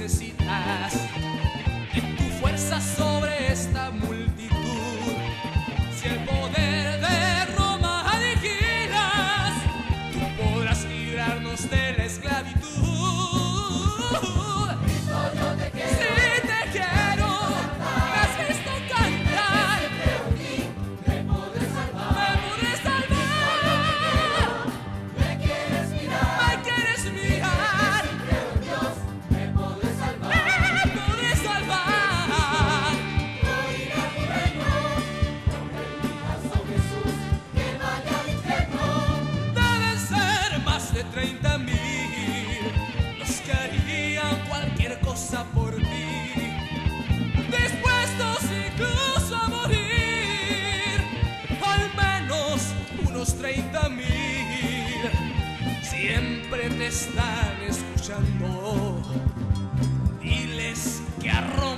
necesitas, de tu fuerza sola. te están escuchando, diles que arrojan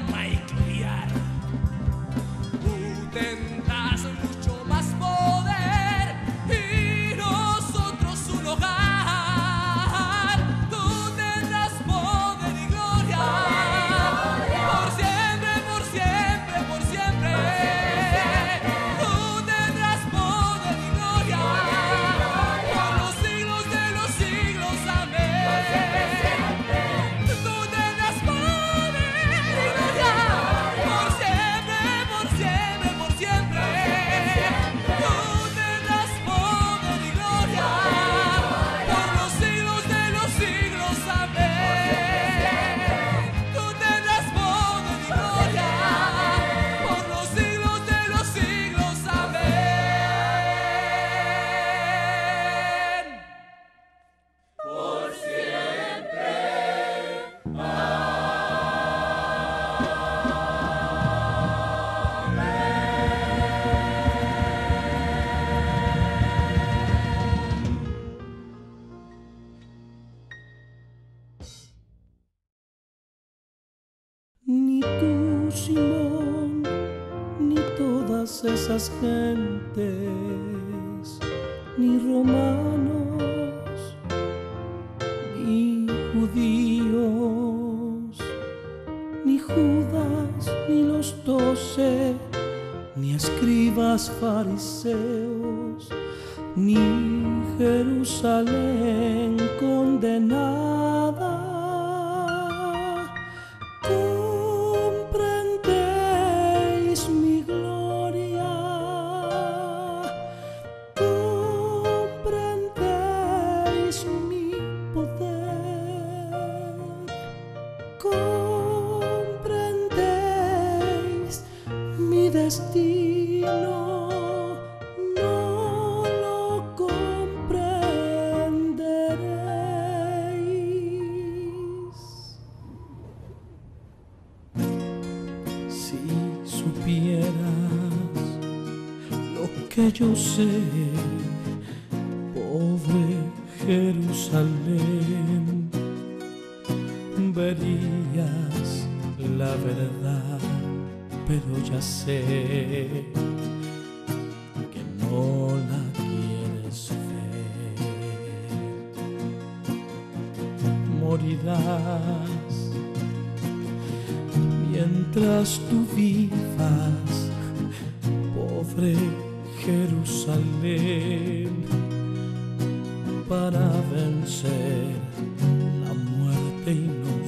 gentes, ni romanos, ni judíos, ni Judas, ni los doce, ni escribas fariseos, ni Jerusalén condenada. yo sé, pobre Jerusalén, verías la verdad, pero ya sé em know.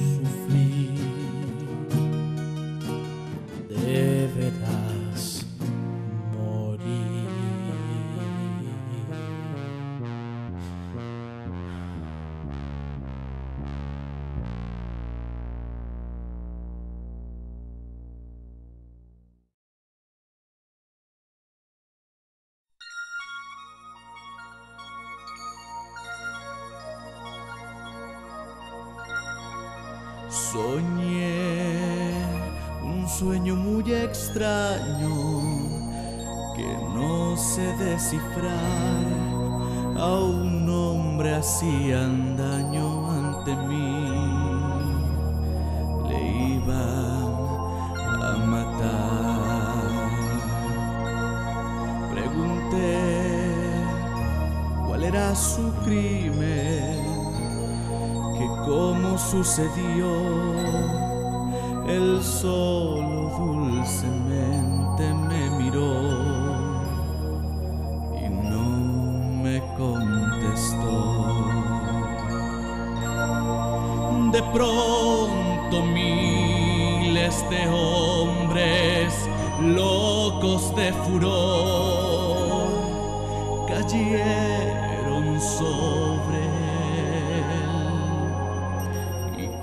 su crimen, que como sucedió, él solo dulcemente me miró y no me contestó. De pronto miles de hombres locos de furor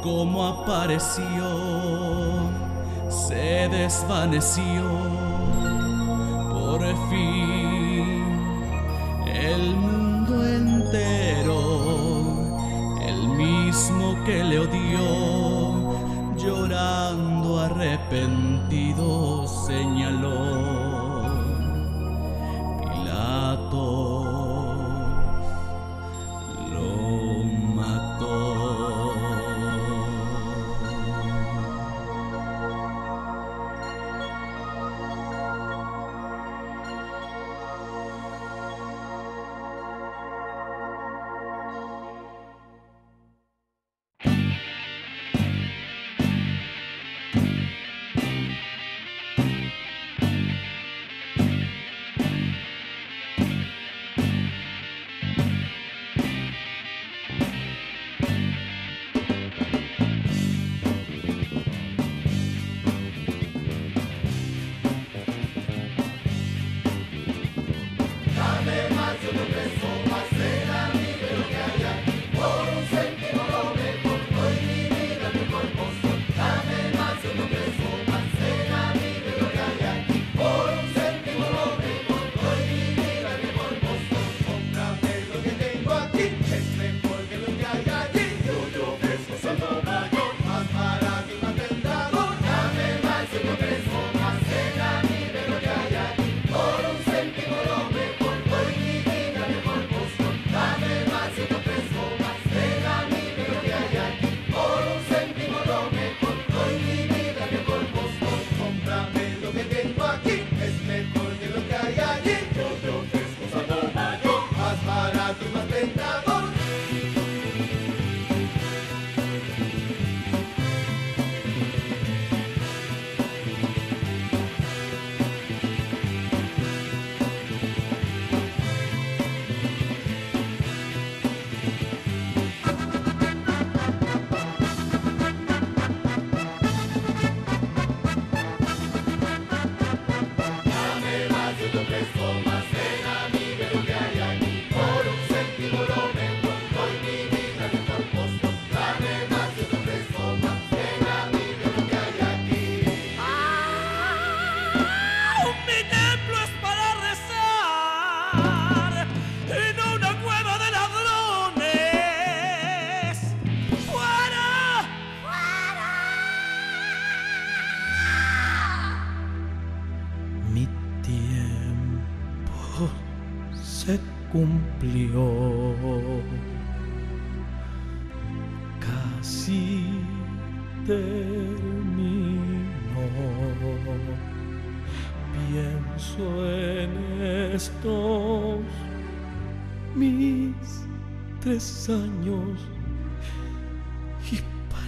como apareció se desvaneció. Por fin el mundo entero el mismo que le odió llorando arrepentido señaló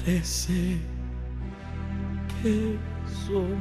parece que son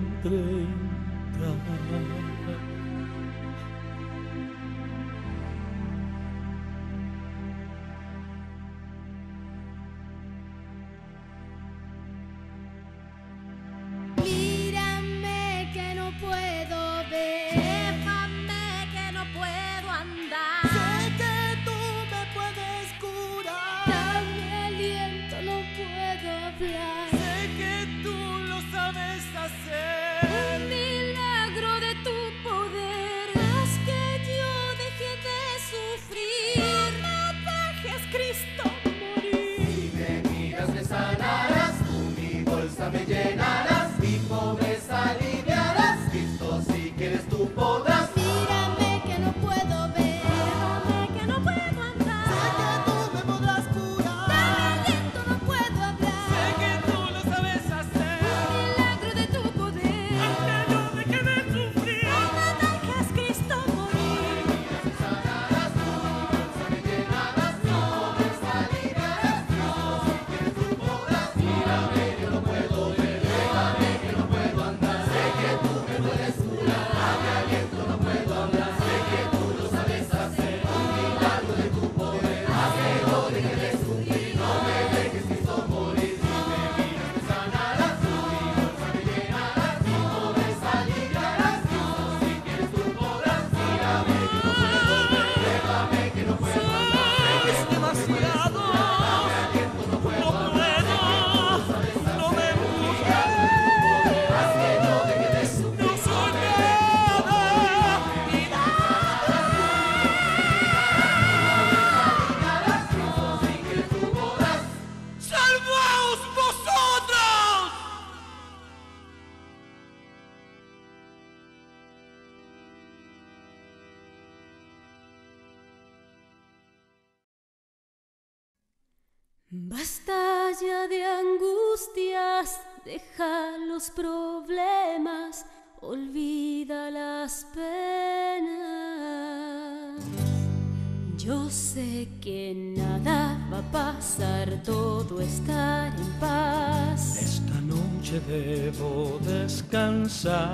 Yo sé que nada va a pasar, todo estar en paz. Esta noche debo descansar,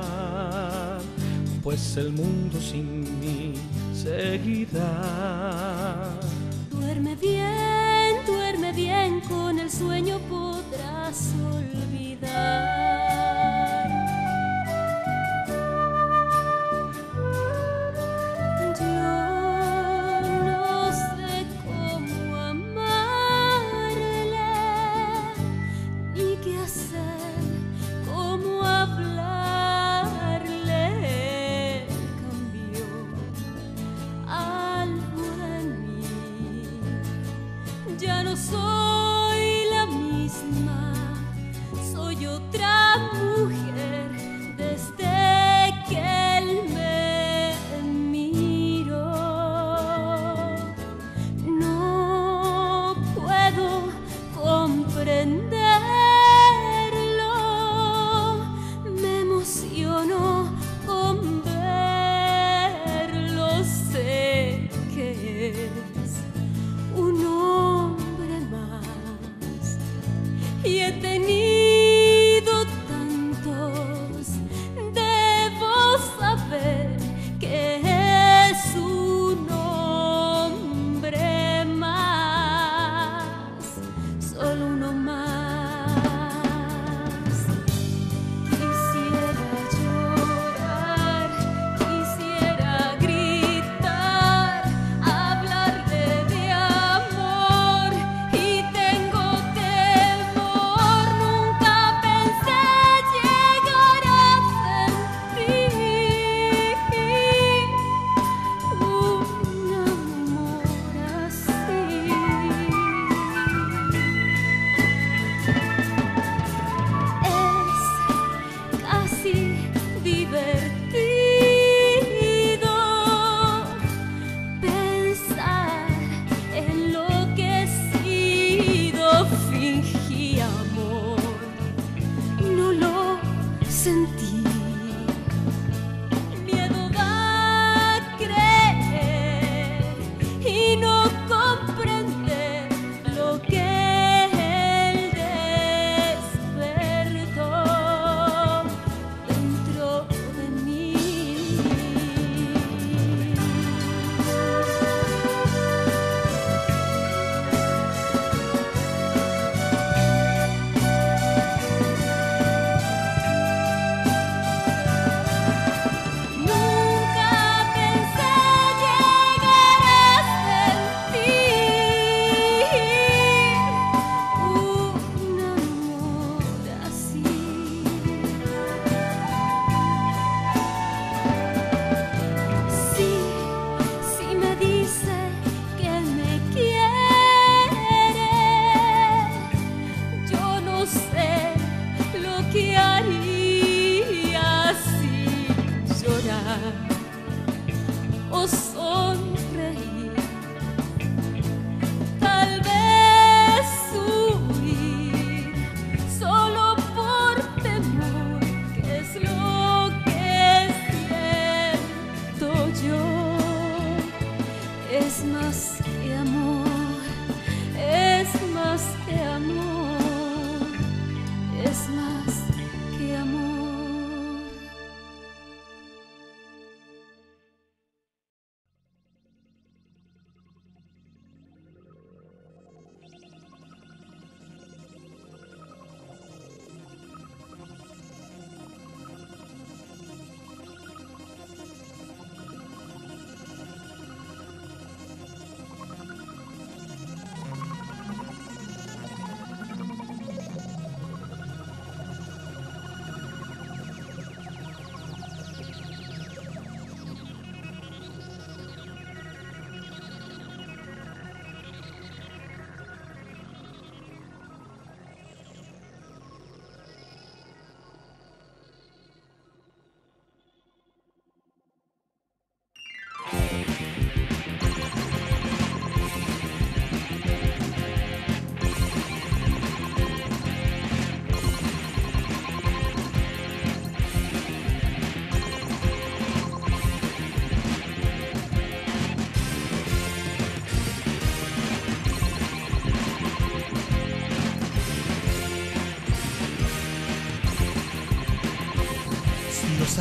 pues el mundo sin mí seguirá. Duerme bien, duerme bien, con el sueño podrás olvidar.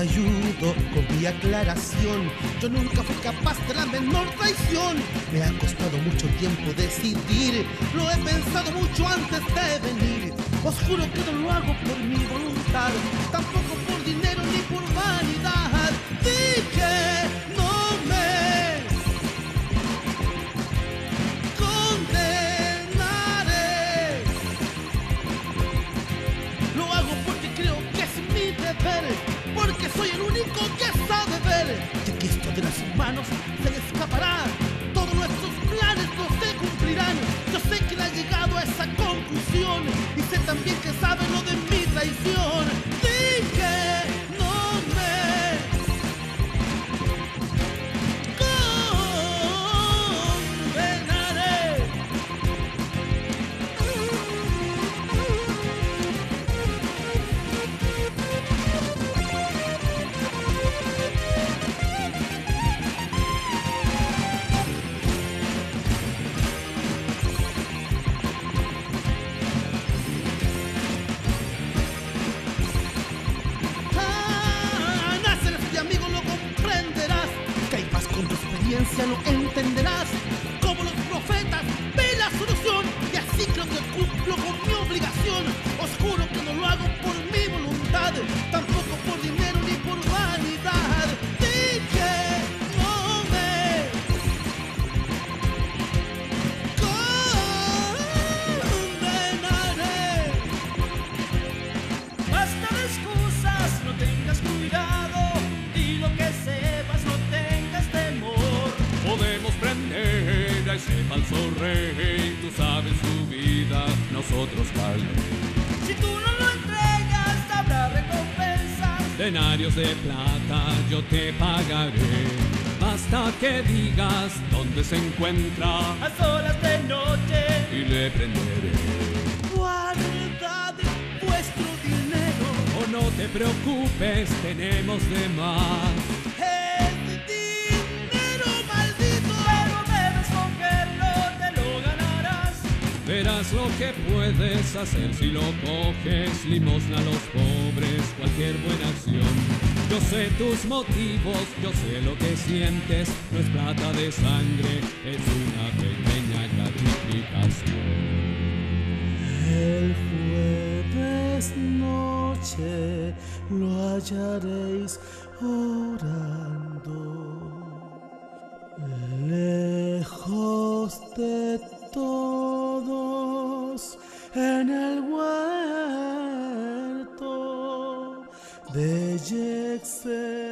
Ayudo con mi aclaración. Yo nunca fui capaz de la menor traición. Me ha costado mucho tiempo decidir. Lo he pensado mucho antes de venir. Os juro que no lo hago por mi voluntad, tampoco por dinero ni por vanidad. Si tú no lo entregas, habrá recompensas. Denarios de plata yo te pagaré. Basta que digas dónde se encuentra A solas de noche, y le prenderé. Guardad vuestro dinero. Oh, no te preocupes, tenemos de más. Verás lo que puedes hacer si lo coges, limosna a los pobres, cualquier buena acción. Yo sé tus motivos, yo sé lo que sientes, no es plata de sangre, es una pequeña gratificación. El jueves noche lo hallaréis orando, lejos de todos en el huerto de Getsemaní.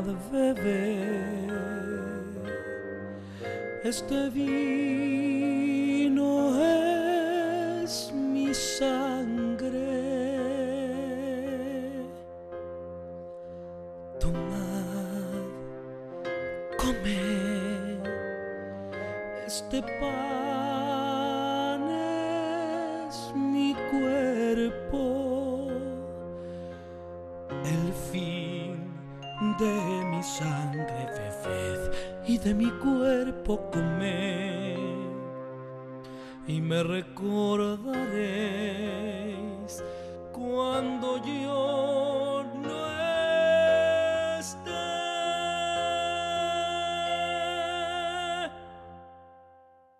Tomad, bebé, este vino es mi sangre. De mi cuerpo comed y me recordaréis cuando yo no esté.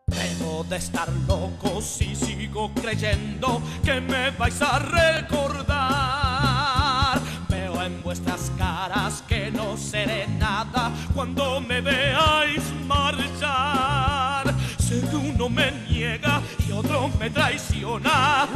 Debo de estar loco si sigo creyendo que me vais a recordar. Veo en vuestras caras que no seré cuando me veáis marchar. Sé que uno me niega y otro me traiciona.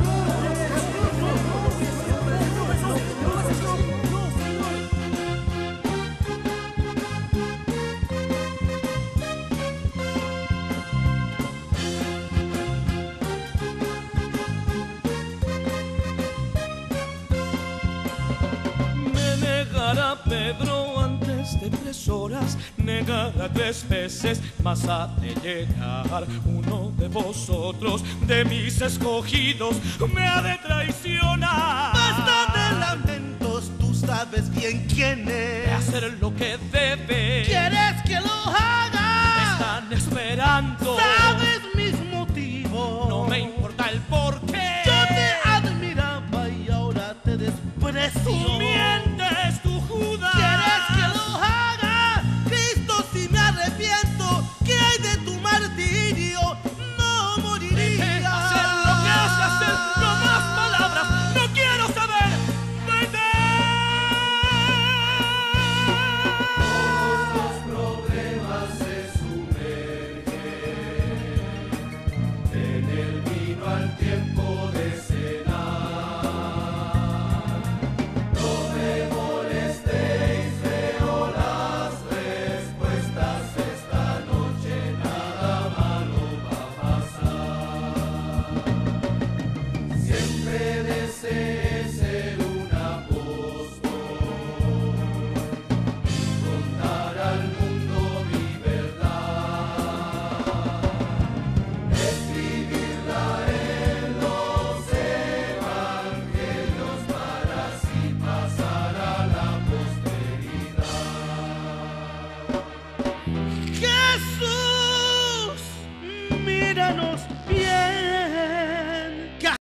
Me negará Pedro de tres horas, negada tres veces, más ha de llegar uno de vosotros, de mis escogidos, me ha de traicionar. Basta de lamentos, tú sabes bien quién es. De hacer lo que debe. ¿Quieres que lo haga? Están esperando. ¿Sabes mis motivos? No me importa el porqué. Yo te admiraba y ahora te desprecio. Tú.